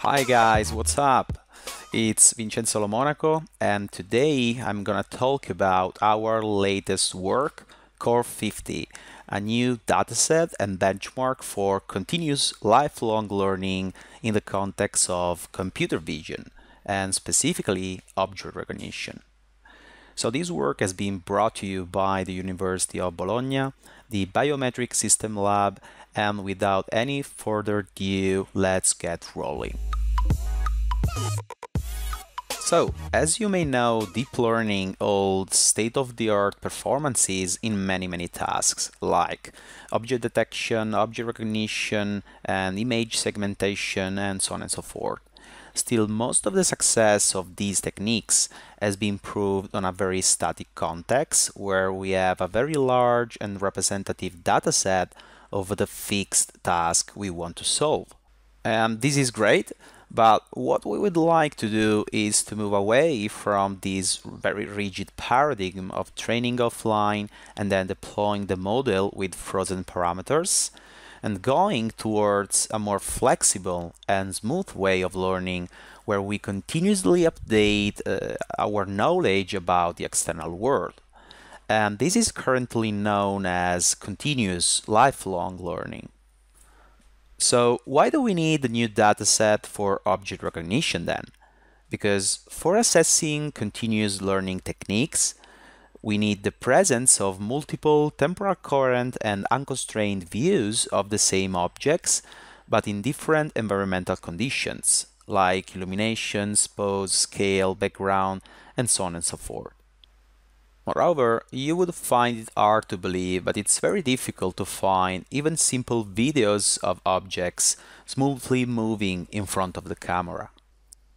Hi guys, what's up? It's Vincenzo Lomonaco and today I'm gonna talk about our latest work, CORe50, a new dataset and benchmark for continuous lifelong learning in the context of computer vision and specifically object recognition. So this work has been brought to you by the University of Bologna, the Biometric System Lab, and without any further ado, let's get rolling. So, as you may know, deep learning holds state-of-the-art performances in many, many tasks, like object detection, object recognition, and image segmentation, and so on and so forth. Still, most of the success of these techniques has been proved on a very static context, where we have a very large and representative dataset of the fixed task we want to solve. And this is great, but what we would like to do is to move away from this very rigid paradigm of training offline and then deploying the model with frozen parameters and going towards a more flexible and smooth way of learning where we continuously update uh, our knowledge about the external world. And this is currently known as continuous lifelong learning. So why do we need a new dataset for object recognition then? Because for assessing continuous learning techniques, we need the presence of multiple temporal coherent and unconstrained views of the same objects, but in different environmental conditions, like illumination, pose, scale, background, and so on and so forth. Moreover, you would find it hard to believe, but it's very difficult to find even simple videos of objects smoothly moving in front of the camera.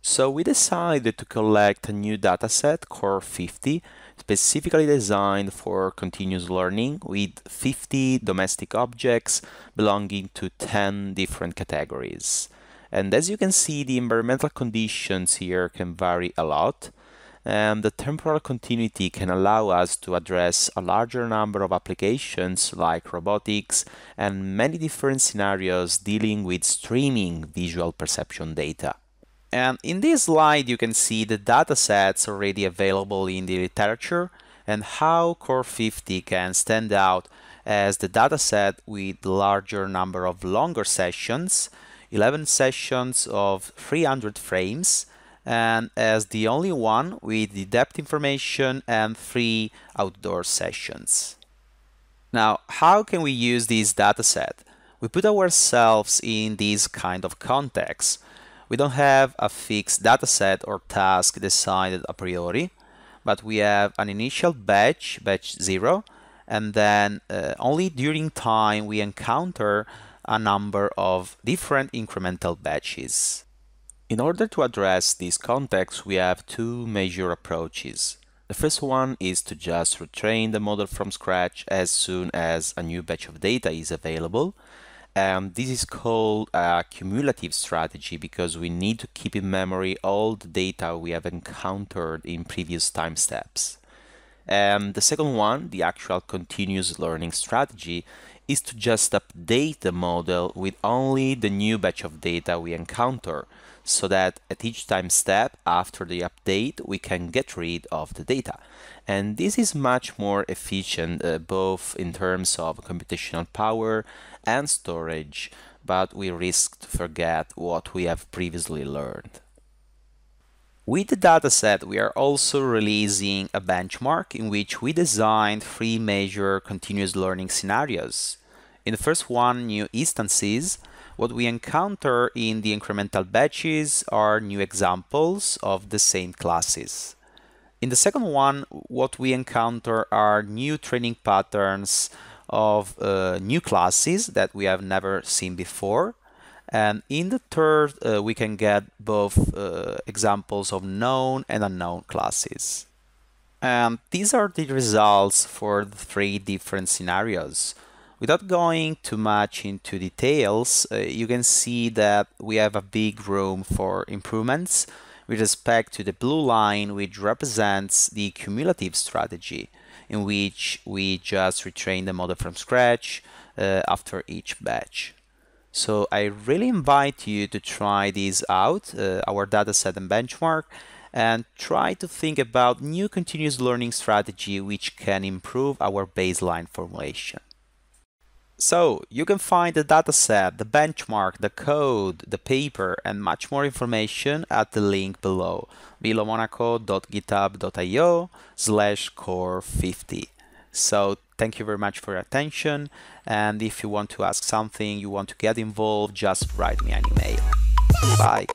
So we decided to collect a new dataset, CORe50, specifically designed for continuous learning with 50 domestic objects belonging to 10 different categories. And as you can see, the environmental conditions here can vary a lot and the temporal continuity can allow us to address a larger number of applications like robotics and many different scenarios dealing with streaming visual perception data. And in this slide, you can see the datasets already available in the literature and how CORe50 can stand out as the dataset with larger number of longer sessions, 11 sessions of 300 frames, and as the only one with the depth information and three outdoor sessions. Now, how can we use this dataset? We put ourselves in this kind of context. We don't have a fixed dataset or task decided a priori, but we have an initial batch, batch 0, and then uh, only during time we encounter a number of different incremental batches. In order to address this context, we have two major approaches. The first one is to just retrain the model from scratch as soon as a new batch of data is available. And this is called a cumulative strategy because we need to keep in memory all the data we have encountered in previous time steps. And the second one, the actual continuous learning strategy, is to just update the model with only the new batch of data we encounter so that at each time step after the update we can get rid of the data. And this is much more efficient uh, both in terms of computational power and storage, but we risk to forget what we have previously learned. With the dataset, we are also releasing a benchmark in which we designed three major continuous learning scenarios. In the first one, new instances, what we encounter in the incremental batches are new examples of the same classes. In the second one, what we encounter are new training patterns of uh, new classes that we have never seen before. And in the third, uh, we can get both uh, examples of known and unknown classes. And these are the results for the three different scenarios. Without going too much into details, uh, you can see that we have a big room for improvements with respect to the blue line, which represents the cumulative strategy, in which we just retrain the model from scratch uh, after each batch. So I really invite you to try this out, uh, our dataset and benchmark, and try to think about new continuous learning strategy which can improve our baseline formulation. So you can find the dataset, the benchmark, the code, the paper, and much more information at the link below, vlomonaco.github.io slash core 50. So thank you very much for your attention. And if you want to ask something, you want to get involved, just write me an email. Bye.